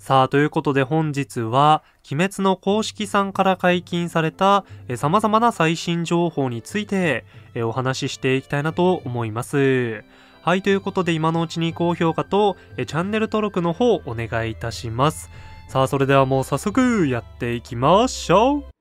さあ、ということで本日は、鬼滅の公式さんから解禁されたえ様々な最新情報についてえお話ししていきたいなと思います。はい、ということで今のうちに高評価とえチャンネル登録の方お願いいたします。さあ、それではもう早速やっていきましょう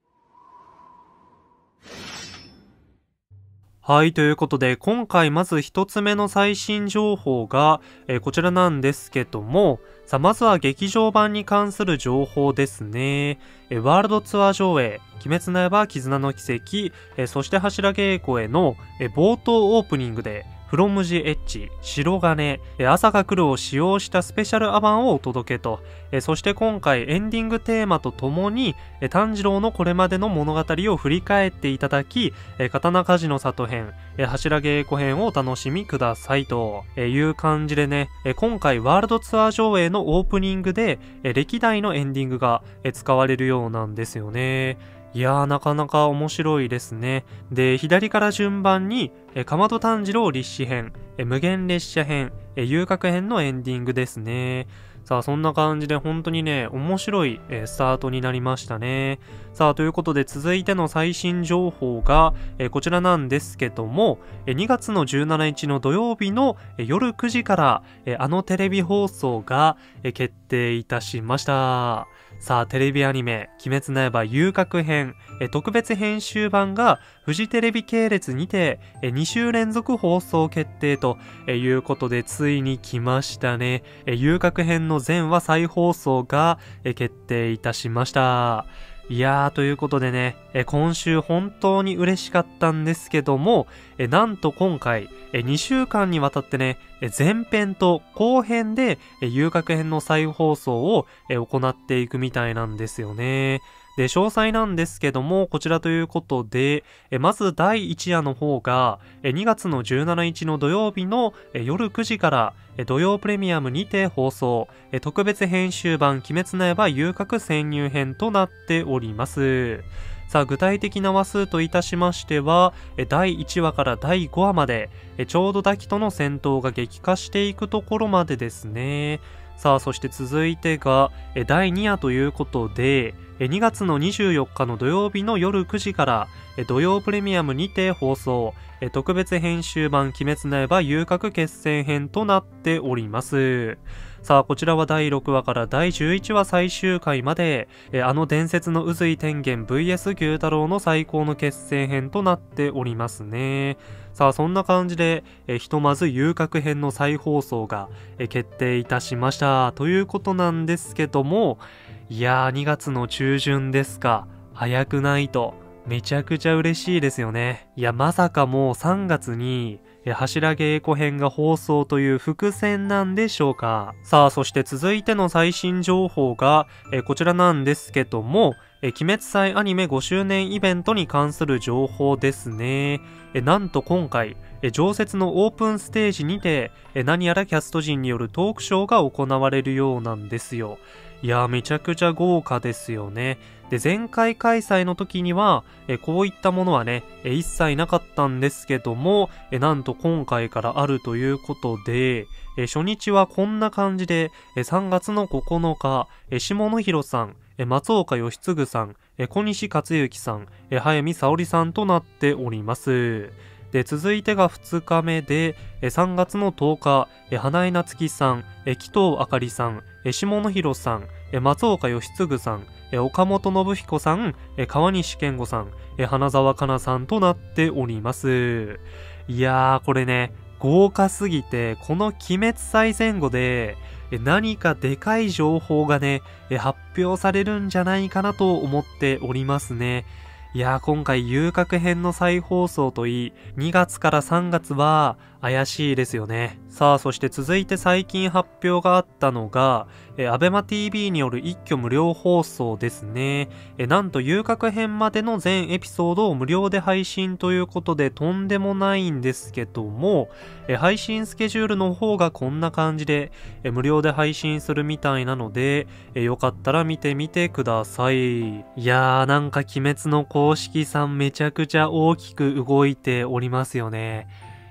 はい、ということで、今回まず一つ目の最新情報が、えー、こちらなんですけども、さあ、まずは劇場版に関する情報ですね。えー、ワールドツアー上映、鬼滅の刃絆の奇跡、えー、そして柱稽古への、え冒頭オープニングで、フロムジエッジ、白金、朝が来るを使用したスペシャルアバンをお届けと、そして今回エンディングテーマとともに、炭治郎のこれまでの物語を振り返っていただき、刀鍛冶の里編、柱稽古編をお楽しみくださいという感じでね、今回ワールドツアー上映のオープニングで、歴代のエンディングが使われるようなんですよね。いやー、なかなか面白いですね。で、左から順番に、えかまど炭治郎立志編、え無限列車編、え遊郭編のエンディングですね。さあ、そんな感じで本当にね、面白い、えスタートになりましたね。さあ、ということで続いての最新情報が、えこちらなんですけども、え2月の17日の土曜日の、夜9時から、あのテレビ放送が、決定いたしました。さあ、テレビアニメ、鬼滅の刃遊郭編、特別編集版がフジテレビ系列にて2週連続放送決定ということでついに来ましたね。遊郭編の全話再放送が決定いたしました。いやー、ということでね、え今週本当に嬉しかったんですけども、えなんと今回、え2週間にわたってね、え前編と後編で、え遊郭編の再放送を、え行っていくみたいなんですよね。で、詳細なんですけども、こちらということで、えまず第1夜の方が、え2月の17日の土曜日のえ夜9時から、え土曜プレミアムにて放送、え特別編集版鬼滅の刃遊郭潜入編となっております。さあ、具体的な話数といたしましては、第1話から第5話まで、ちょうどダキとの戦闘が激化していくところまでですね。さあ、そして続いてが、第2夜ということで、2月の24日の土曜日の夜9時から、土曜プレミアムにて放送、特別編集版鬼滅の刃遊郭決戦編となっております。さあ、こちらは第6話から第11話最終回まで、あの伝説の渦井天元 VS 牛太郎の最高の決戦編となっておりますね。さあ、そんな感じで、ひとまず遊郭編の再放送が、決定いたしました。ということなんですけども、いやー2月の中旬ですか。早くないと。めちゃくちゃ嬉しいですよね。いや、まさかもう3月に、柱稽古編が放送という伏線なんでしょうか。さあ、そして続いての最新情報が、えこちらなんですけども、え鬼滅祭アニメ5周年イベントに関する情報ですね。えなんと今回、え常設のオープンステージにて、え何やらキャスト陣によるトークショーが行われるようなんですよ。いやーめちゃくちゃ豪華ですよね。で、前回開催の時には、えこういったものはね、一切なかったんですけども、えなんと今回からあるということで、え初日はこんな感じで、え3月の9日、え下野広さん、え松岡義嗣さん、え小西克幸さん、え早見沙織さんとなっております。で、続いてが2日目で、3月の10日、花江夏樹さん、紀藤あかりさん、下野広さん、松岡義嗣さん、岡本信彦さん、川西健吾さん、花沢香菜さんとなっております。いやー、これね、豪華すぎて、この鬼滅祭前後で、何かでかい情報がね、発表されるんじゃないかなと思っておりますね。いやー今回遊郭編の再放送といい、2月から3月は怪しいですよね。さあ、そして続いて最近発表があったのが、えアベマ TV による一挙無料放送ですね。えなんと遊郭編までの全エピソードを無料で配信ということでとんでもないんですけども、え配信スケジュールの方がこんな感じで、え無料で配信するみたいなので、えよかったら見てみてください。いやーなんか鬼滅の公式さんめちゃくちゃ大きく動いておりますよね。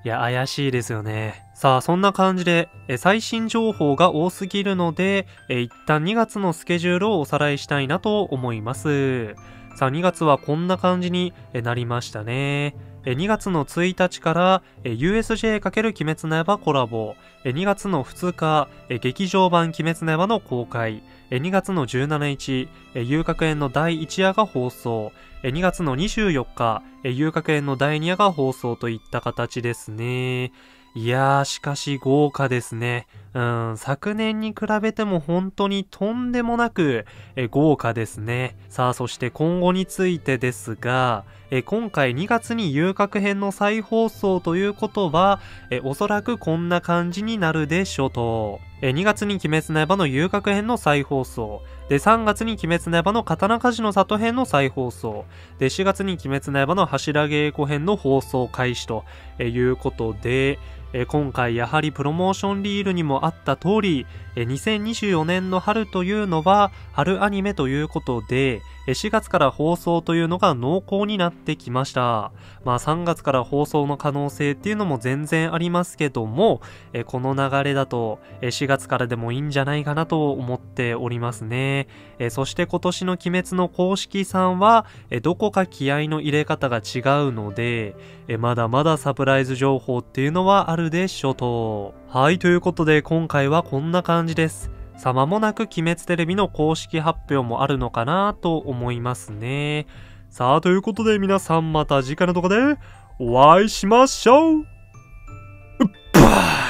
いや、怪しいですよね。さあ、そんな感じで、え最新情報が多すぎるので、え一旦2月のスケジュールをおさらいしたいなと思います。さあ、2月はこんな感じになりましたね。2月の1日から USJ× 鬼滅の刃コラボ、2月の2日、劇場版鬼滅の刃の公開、2月の17日、遊楽園の第1夜が放送、2月の24日、遊楽園の第2夜が放送といった形ですね。いやー、しかし豪華ですね。ん、昨年に比べても本当にとんでもなくえ豪華ですね。さあ、そして今後についてですが、え今回2月に遊郭編の再放送ということは、えおそらくこんな感じになるでしょうと。え2月に鬼滅の刃の遊郭編の再放送。で、3月に鬼滅の刃の刀鍛冶の里編の再放送。で、4月に鬼滅の刃の柱稽古編の放送開始ということで、え今回やはりプロモーションリールにもあった通り、2024年の春というのは春アニメということで、4月から放送というのが濃厚になってきました。まあ3月から放送の可能性っていうのも全然ありますけども、この流れだと4月からでもいいんじゃないかなと思っておりますね。そして今年の鬼滅の公式さんは、どこか気合の入れ方が違うので、まだまだサプライズ情報っていうのはあるでしょうと。はい、ということで今回はこんな感じです。さあ、間もなく鬼滅テレビの公式発表もあるのかなと思いますね。さあ、ということで皆さんまた次回の動画でお会いしましょううっばー